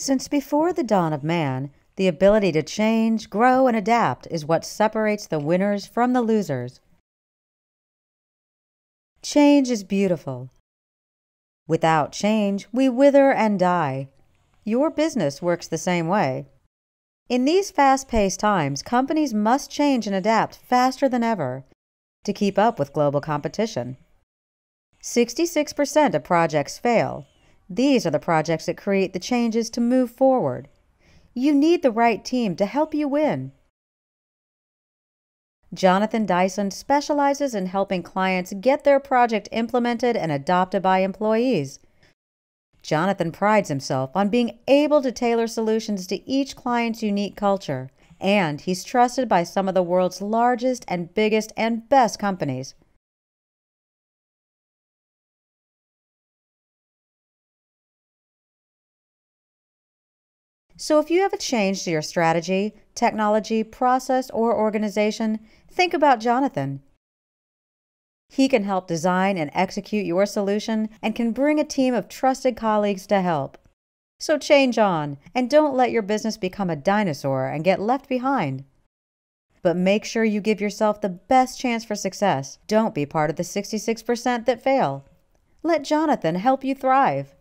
Since before the dawn of man, the ability to change, grow, and adapt is what separates the winners from the losers. Change is beautiful. Without change, we wither and die. Your business works the same way. In these fast paced times, companies must change and adapt faster than ever to keep up with global competition. 66% of projects fail, these are the projects that create the changes to move forward. You need the right team to help you win. Jonathan Dison specializes in helping clients get their project implemented and adopted by employees. Jonathan prides himself on being able to tailor solutions to each client's unique culture, and he's trusted by some of the world's largest and biggest and best companies. So if you have a change to your strategy, technology, process, or organization, think about Jonathan. He can help design and execute your solution and can bring a team of trusted colleagues to help. So change on and don't let your business become a dinosaur and get left behind. But make sure you give yourself the best chance for success. Don't be part of the 66% that fail. Let Jonathan help you thrive.